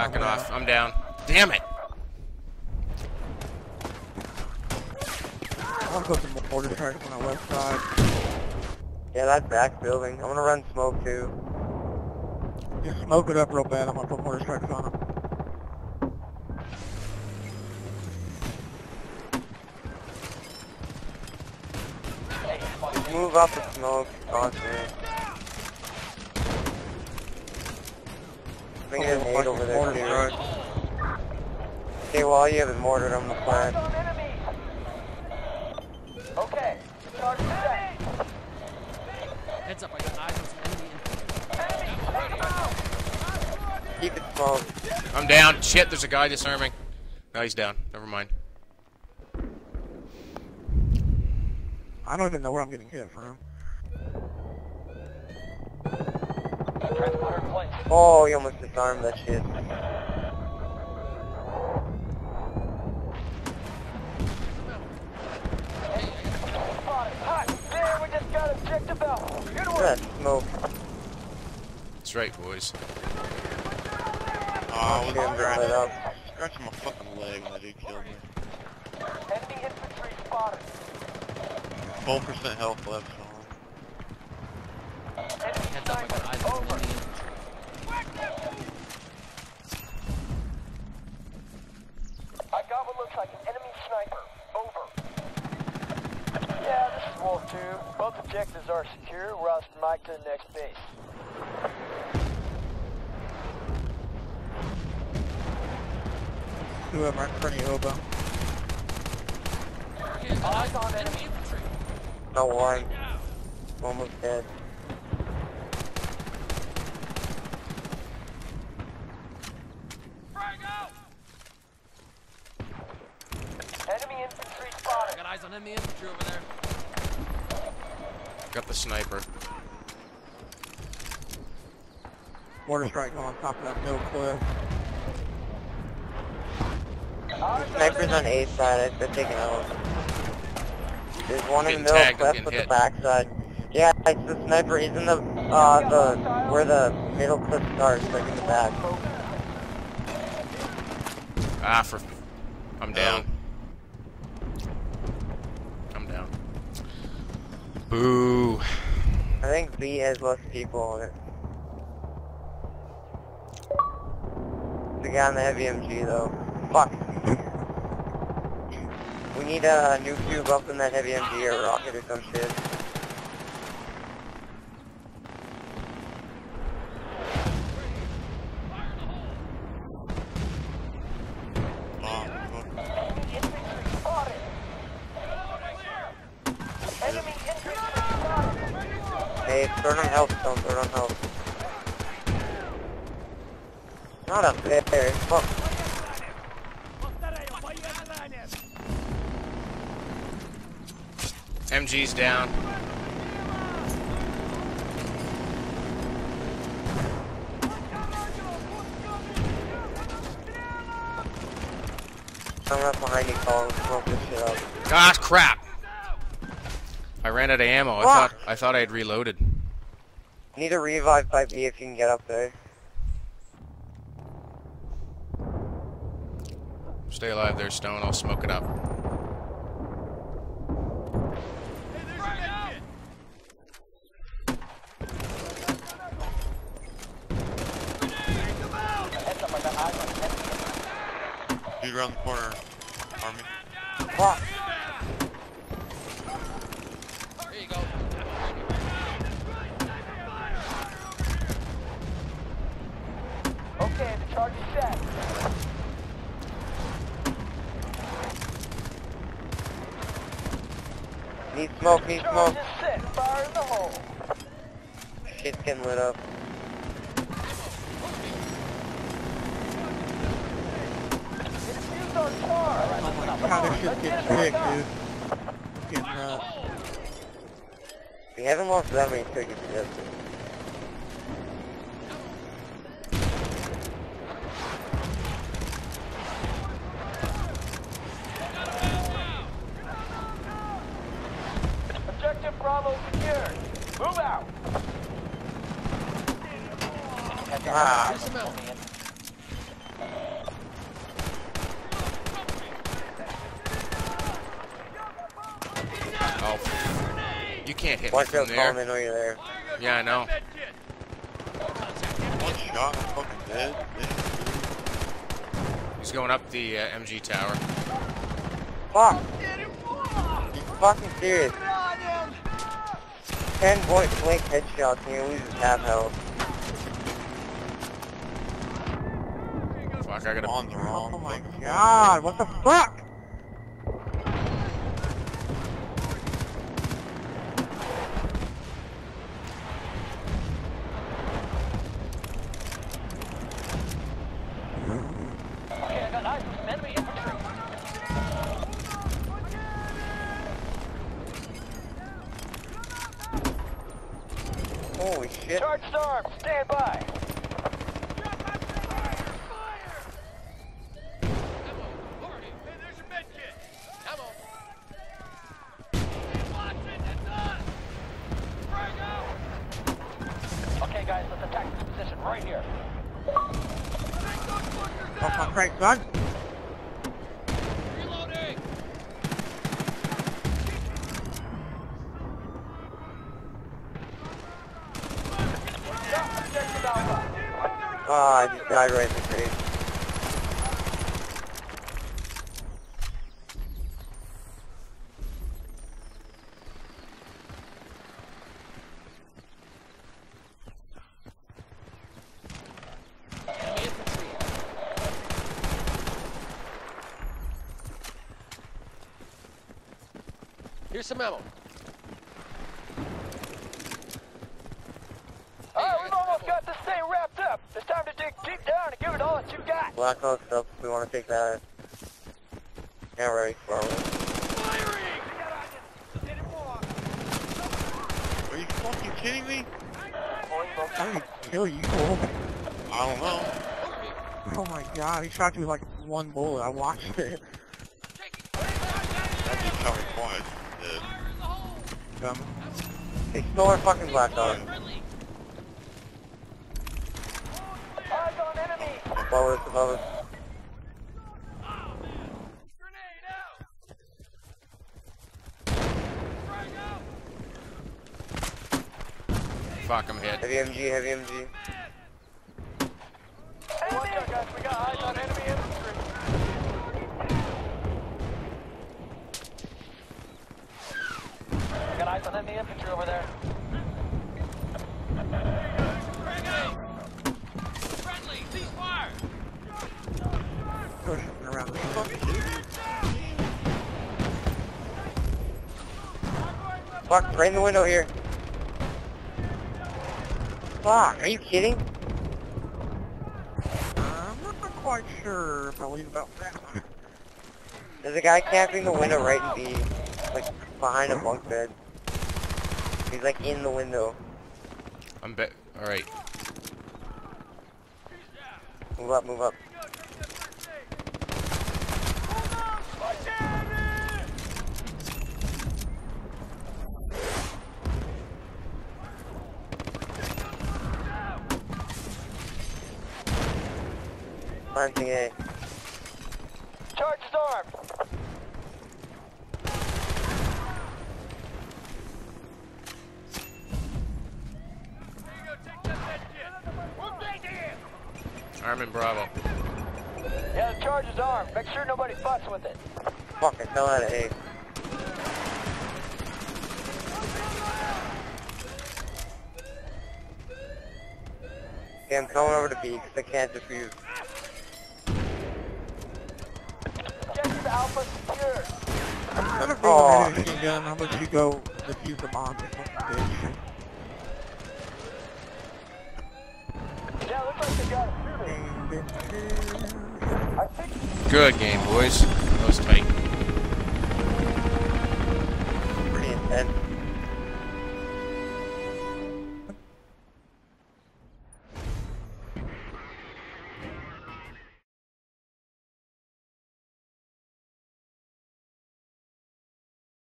backing off. I'm down. Damn it! I'm gonna put some mortar strikes on the left side. Yeah, that back building. I'm gonna run smoke too. Just smoke it up real bad. I'm gonna put mortar strikes on them. Move out the smoke constantly. Bring a nade over there too. strike. Okay, while you have it mortared, I'm gonna plant. Okay, charge set. Heads up, I got eyes on some enemy in Keep it smoked. I'm down. Shit, there's a guy disarming. No, he's down. Never mind. I don't even know where I'm getting hit from. Oh, you almost disarmed that shit. Spotted. Hot. There, we just got objective Alpha. Good Look work. that smoke. That's right, boys. Oh, Get him lit up. scratching my fucking leg when that dude killed me. Enemy infantry spotted. 12% health left on. Enemy Heads up, I got sniper. eyes on some Over. enemy infantry. I got what looks like an enemy sniper. Over. Yeah, this is Wolf 2. Both objectives are secure. We're ousting Mike to the next base. Whoever right in front of you, Hobo. Eyes on enemy. Infantry. No one. Almost dead. Enemy infantry spotted. I got eyes on enemy infantry over there. Got the sniper. Mortar strike on top of that middle cliff. Sniper's on. A side. They're taking out. There's one in the middle tagged, cliff with hit. the backside. Yeah, it's the sniper. He's in the uh the where the middle cliff starts, like in the back. Ah, for... I'm down. I'm down. Boo. I think B has less people on it. Guy on the heavy MG though. Fuck. We need a new cube up in that heavy MG or rocket or some shit. Bomb. Enemy infantry spotted. Enemy infantry spotted. Hey, it on health, don't it on health. Not up there. Fuck. MG's down. I'm up behind you, Colin. Smoke this shit up. Ah, crap! I ran out of ammo. I thought I thought I had reloaded. Need a revive by B if you can get up there. Stay alive there, Stone. I'll smoke it up. Heads up, I got eyes on enemy. Dude around the corner. Army. Fuck. There you go. Okay, the charge is set. Need smoke, need smoke. is set. Fire in the hole. Shit's getting lit up. Defuse our charge. God, this shit's getting sick, dude. Getting nuts. We haven't lost that many tickets yet. Bravo. Move out. Ah. You can't hit Watch me from there. You're there. Yeah, I know. One shot, fucking dead. He's going up the uh, MG tower. Fuck! You fucking serious? Ten point blank headshots and he loses half health. Fuck, I gotta. On the wrong Oh my god, what the fuck? Okay, I got eyes on some enemy infantry. Holy shit. Charged arms, stand by. Okay, guys, let's attack this position right here. Off my crank, Ah, I just died right in the infantry. Here's some ammo. Alright, we've almost got this thing wrapped up. It's time to dig deep down and give it all that you got. Black Hawk stuff, we want to take that. Yeah, ready for it. Are you fucking kidding me? How did he kill you? Cole? I don't know. Oh my god, he shot you with like one bullet. I watched it. That just shot me twice. Dead. Um, They stole our fucking Black Hawk. Eyes on enemy. Above us, above us. Fuck, I'm hit. Heavy MG, heavy MG. Watch out, guys. We got eyes on enemy infantry. We got eyes on enemy infantry over there. Fuck, right in the window here. Fuck, are you kidding? I'm not quite sure if I believe about that. There's a guy camping the window right in B. Like, behind a bunk bed. He's like in the window. I'm bet. Alright. Move up, move up. Planting A. Charge is armed. Armin Bravo. Yeah, the charge is armed. Make sure nobody fucks with it. Fuck, I fell out of A. Okay, I'm coming over to B because I can't defuse. Alpha secure. I'm gonna bring oh. a machine gun. I'll you go defuse the bomb, you fucking bitch. Yeah, looks like they got a I think Good game, boys. That was tight. Pretty intense.